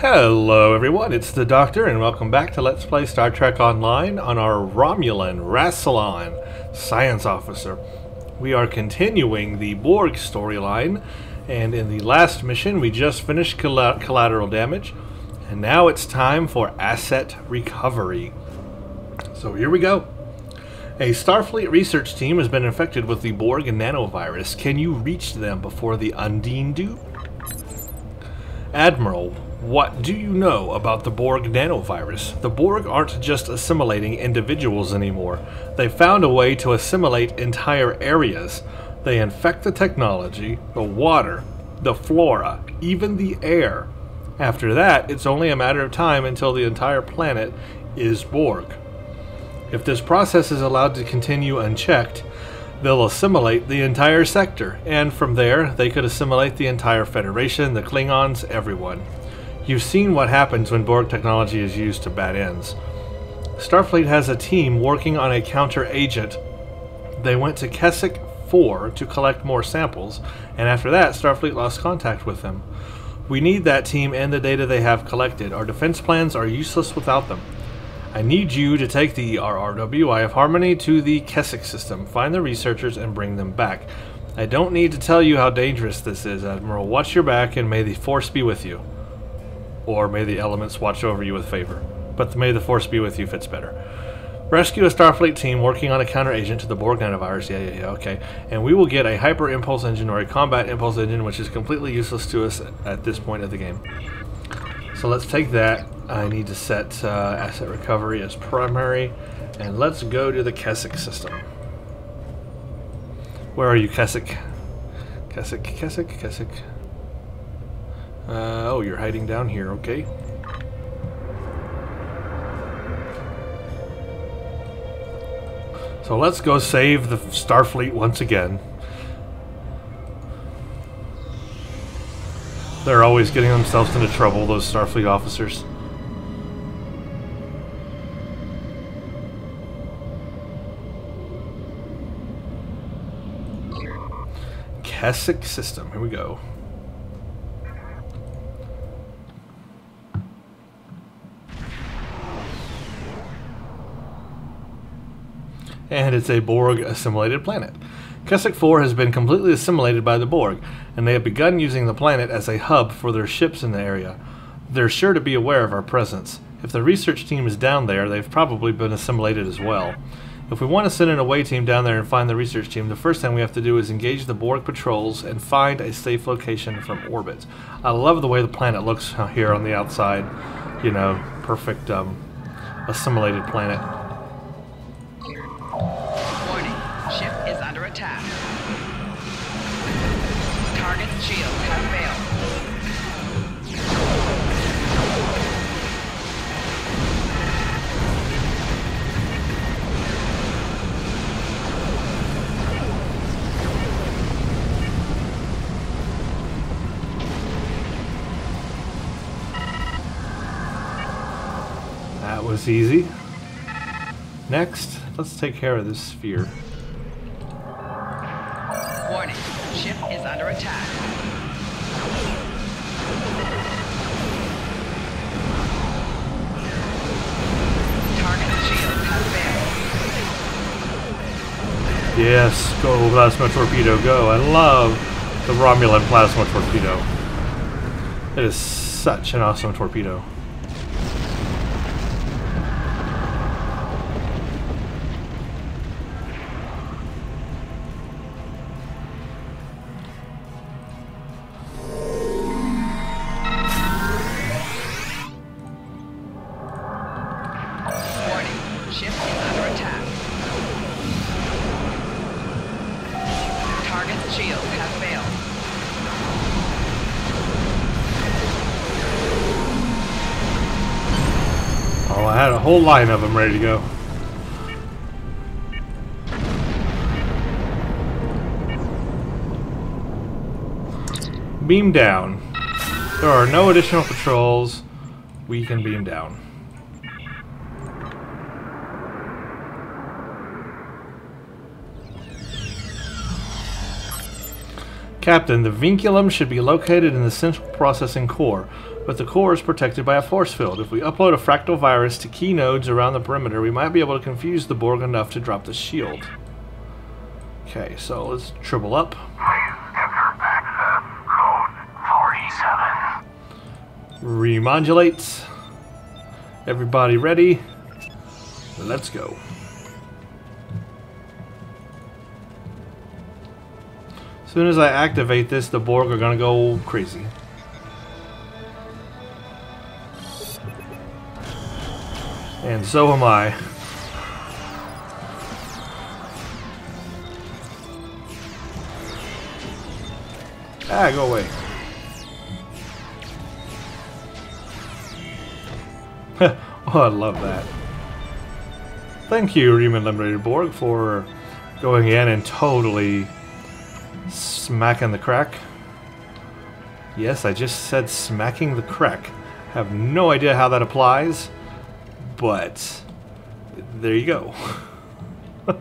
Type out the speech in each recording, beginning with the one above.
Hello everyone, it's the Doctor and welcome back to Let's Play Star Trek Online on our Romulan Rassilon Science Officer. We are continuing the Borg storyline and in the last mission we just finished colla collateral damage and now it's time for asset recovery. So here we go. A Starfleet research team has been infected with the Borg nanovirus. Can you reach them before the Undine do? Admiral, what do you know about the Borg nanovirus? The Borg aren't just assimilating individuals anymore. They've found a way to assimilate entire areas. They infect the technology, the water, the flora, even the air. After that, it's only a matter of time until the entire planet is Borg. If this process is allowed to continue unchecked, they'll assimilate the entire sector, and from there, they could assimilate the entire Federation, the Klingons, everyone. You've seen what happens when Borg technology is used to bad ends. Starfleet has a team working on a counter agent. They went to Keswick 4 to collect more samples, and after that, Starfleet lost contact with them. We need that team and the data they have collected. Our defense plans are useless without them. I need you to take the RRW Eye of Harmony to the Keswick system, find the researchers, and bring them back. I don't need to tell you how dangerous this is, Admiral. Watch your back, and may the Force be with you or may the elements watch over you with favor. But may the force be with you fits better. Rescue a Starfleet team working on a counter agent to the Borg nanovirus. Yeah, yeah, yeah, okay. And we will get a hyper impulse engine or a combat impulse engine, which is completely useless to us at this point of the game. So let's take that. I need to set uh, asset recovery as primary. And let's go to the Keswick system. Where are you, Keswick? Keswick, Keswick, Keswick. Uh, oh, you're hiding down here, okay. So let's go save the Starfleet once again. They're always getting themselves into trouble, those Starfleet officers. Keswick system, here we go. And it's a Borg assimilated planet. Keswick 4 has been completely assimilated by the Borg, and they have begun using the planet as a hub for their ships in the area. They're sure to be aware of our presence. If the research team is down there, they've probably been assimilated as well. If we want to send an away team down there and find the research team, the first thing we have to do is engage the Borg patrols and find a safe location from orbit. I love the way the planet looks here on the outside. You know, perfect um, assimilated planet. Was easy. Next, let's take care of this sphere. Warning, ship is under attack. Target shield has failed. Yes, go plasma torpedo, go. I love the Romulan plasma torpedo. It is such an awesome torpedo. Line of them ready to go. Beam down. There are no additional patrols. We can beam down. Captain, the vinculum should be located in the central processing core, but the core is protected by a force field. If we upload a fractal virus to key nodes around the perimeter, we might be able to confuse the Borg enough to drop the shield. Okay, so let's triple up. Remodulate. Everybody ready? Let's go. As soon as I activate this, the Borg are gonna go crazy. And so am I. Ah, go away. oh, I love that. Thank you, Reman Liberated Borg, for going in and totally smacking the crack. Yes, I just said smacking the crack. Have no idea how that applies, but there you go.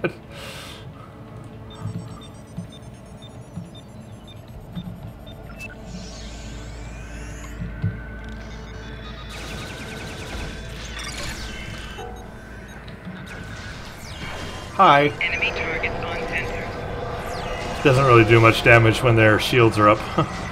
Hi. Enemy targets on sensors. Doesn't really do much damage when their shields are up.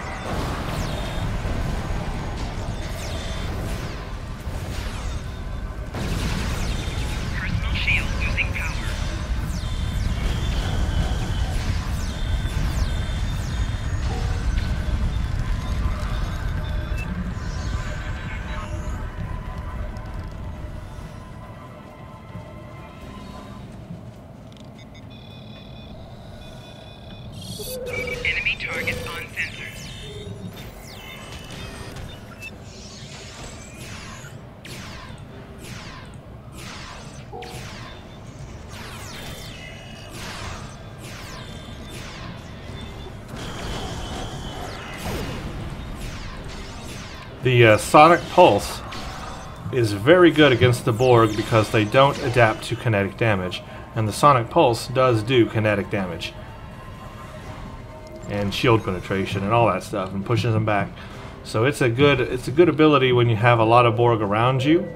the uh, Sonic Pulse is very good against the Borg because they don't adapt to kinetic damage. And the Sonic Pulse does do kinetic damage. And shield penetration and all that stuff and pushes them back. So it's a good it's a good ability when you have a lot of Borg around you.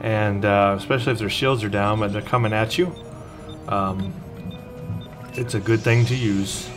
And uh, especially if their shields are down but they're coming at you. Um, it's a good thing to use.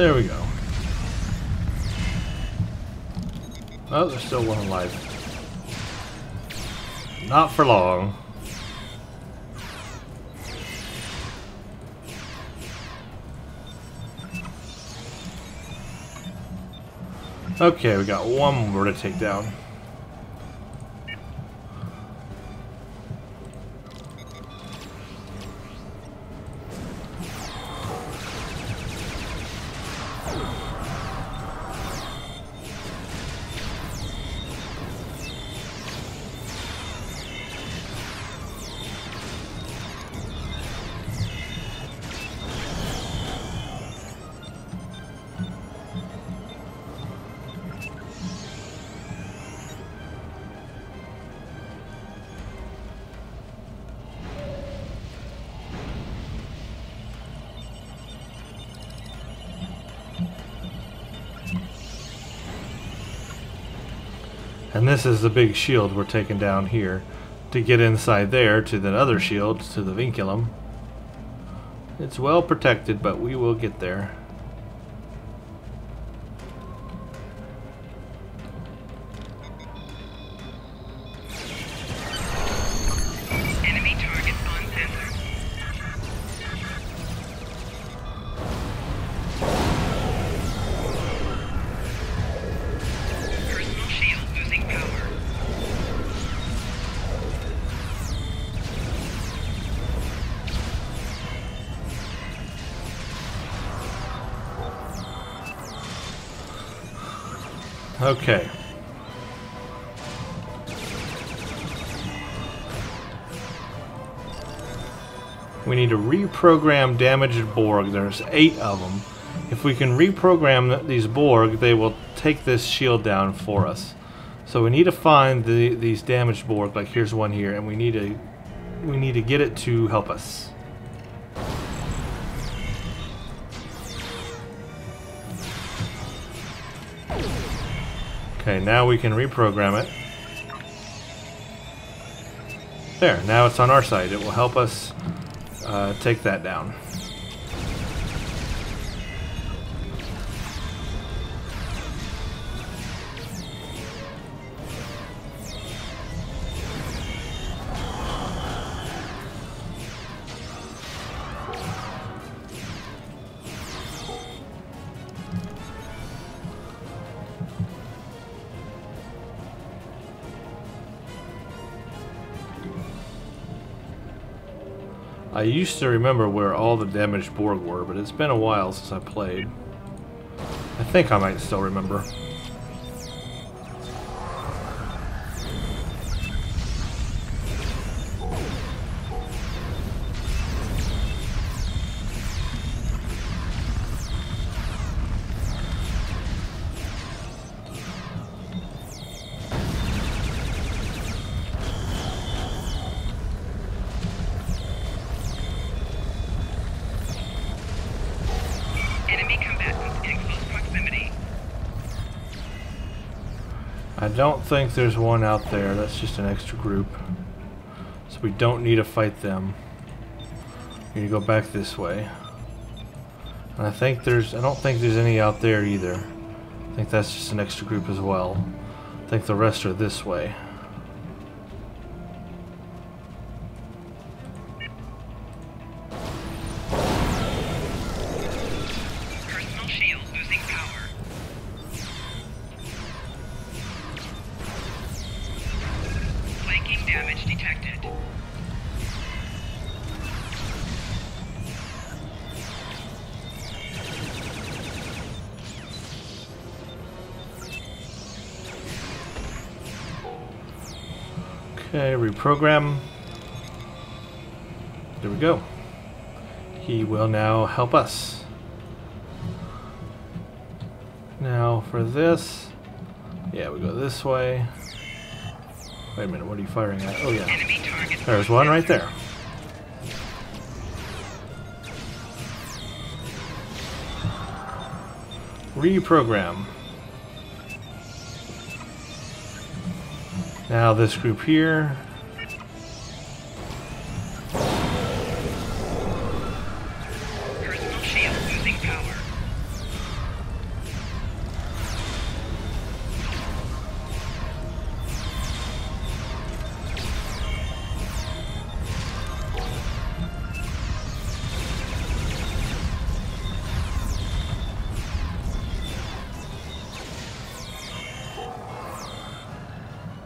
There we go. Oh, there's still one alive. Not for long. Okay, we got one more to take down. And this is the big shield we're taking down here to get inside there to the other shield, to the vinculum. It's well protected, but we will get there. Okay. We need to reprogram damaged Borg. There's eight of them. If we can reprogram these Borg, they will take this shield down for us. So we need to find the, these damaged Borg. Like here's one here, and we need to we need to get it to help us. Okay, now we can reprogram it. There, now it's on our side. It will help us uh, take that down. I used to remember where all the damaged Borg were, but it's been a while since I played. I think I might still remember. Don't think there's one out there. That's just an extra group. So we don't need to fight them. We need to go back this way. And I think there's... I don't think there's any out there either. I think that's just an extra group as well. I think the rest are this way. Okay, reprogram. There we go. He will now help us. Now for this, yeah, we go this way. Wait a minute, what are you firing at? Oh yeah, there's one right there. Reprogram. Now this group here.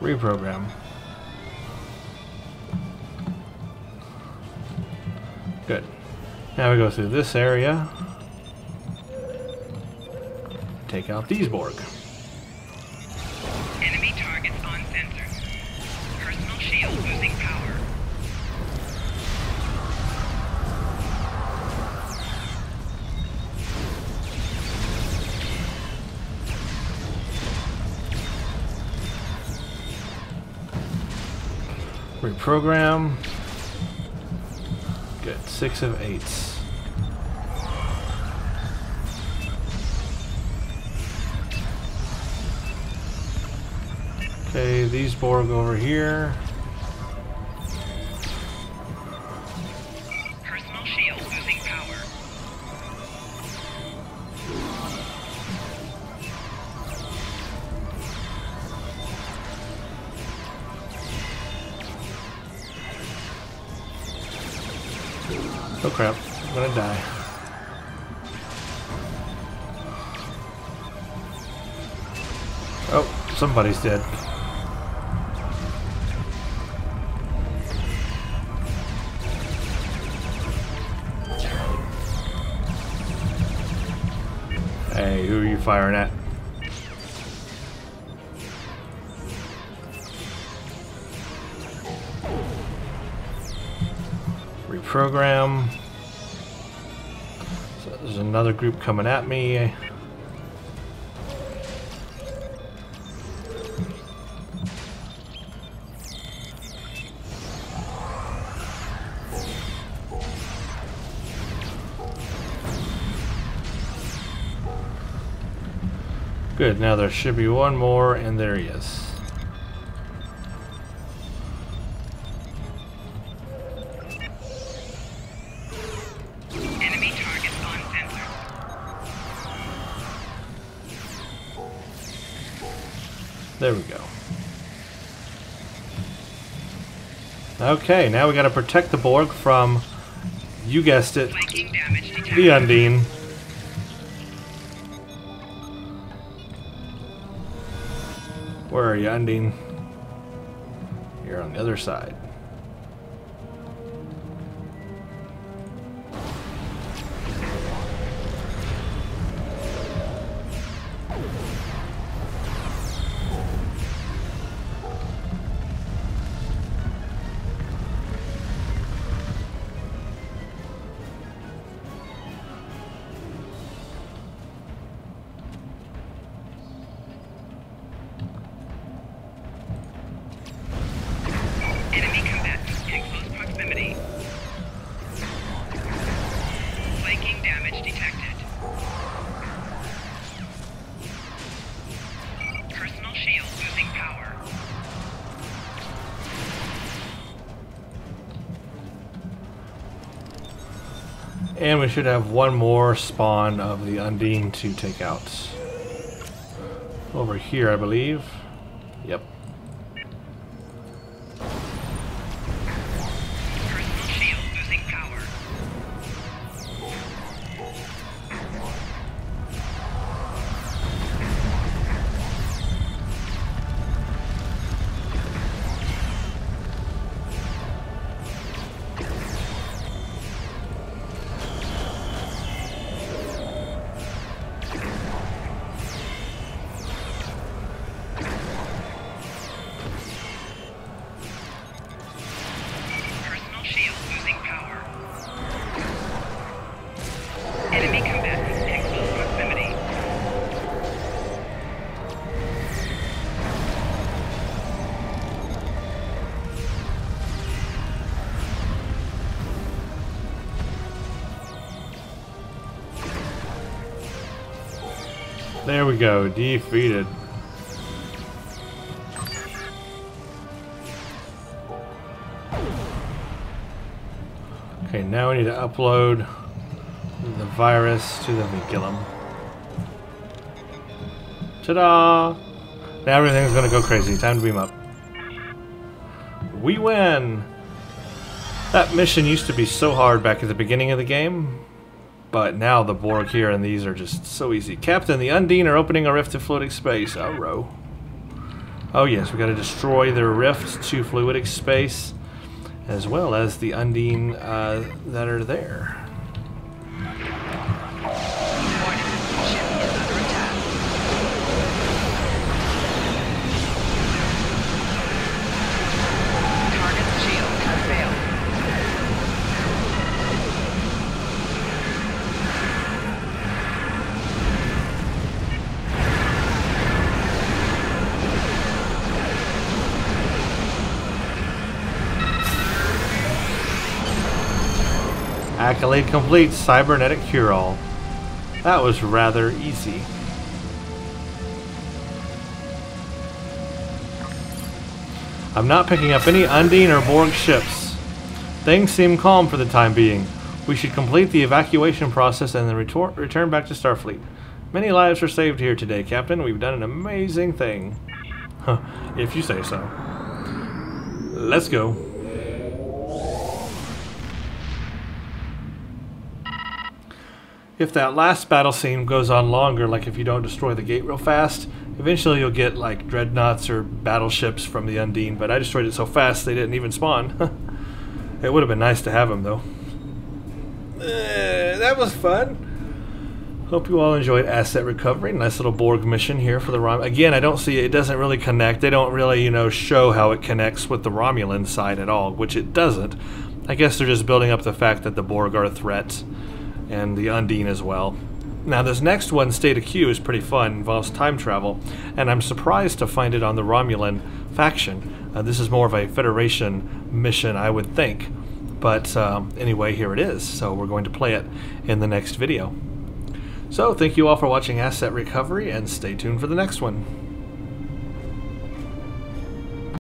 Reprogram. Good. Now we go through this area. Take out these Borg. Reprogram. Good. Six of eights. Okay, these Borg over here. I'm gonna die. Oh, somebody's dead. Hey, who are you firing at? Reprogram. There's another group coming at me. Good, now there should be one more, and there he is. Okay, now we gotta protect the Borg from, you guessed it, the Undine. Where are you, Undine? You're on the other side. And we should have one more spawn of the Undine to take out. Over here, I believe. There we go. Defeated. Okay, now we need to upload the virus to the Vinculum. Ta-da! Now everything's gonna go crazy. Time to beam up. We win! That mission used to be so hard back at the beginning of the game, but now the Borg here and these are just so easy. Captain, the Undine are opening a rift to fluidic space. Oh, row. Oh yes, we gotta destroy their rift to fluidic space, as well as the Undine uh, that are there. Accolade complete, cybernetic cure-all. That was rather easy. I'm not picking up any Undine or Borg ships. Things seem calm for the time being. We should complete the evacuation process and then return back to Starfleet. Many lives were saved here today, Captain. We've done an amazing thing. If you say so. Let's go. If that last battle scene goes on longer, like if you don't destroy the gate real fast, eventually you'll get like dreadnoughts or battleships from the Undine. But I destroyed it so fast they didn't even spawn. it would have been nice to have them though. Eh, that was fun. Hope you all enjoyed asset recovery. Nice little Borg mission here for the Rom. Again, I don't see it. It doesn't really connect. They don't really, you know, show how it connects with the Romulan side at all, which it doesn't. I guess they're just building up the fact that the Borg are a threat, and the Undine as well. Now, this next one, State of Q, is pretty fun, involves time travel, and I'm surprised to find it on the Romulan faction. Uh, this is more of a Federation mission, I would think. But um, anyway, here it is, so we're going to play it in the next video. So, thank you all for watching Asset Recovery, and stay tuned for the next one.